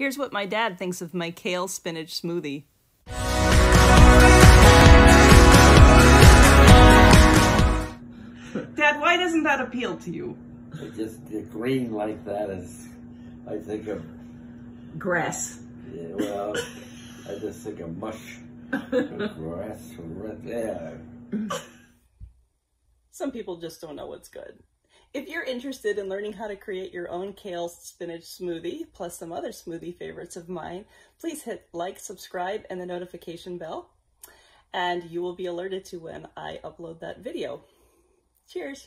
Here's what my dad thinks of my kale spinach smoothie. Dad, why doesn't that appeal to you? It just the green like that is, I think of, Grass. yeah, well, I just think of mush, grass, red, yeah. Some people just don't know what's good. If you're interested in learning how to create your own kale spinach smoothie, plus some other smoothie favorites of mine, please hit like, subscribe, and the notification bell, and you will be alerted to when I upload that video. Cheers!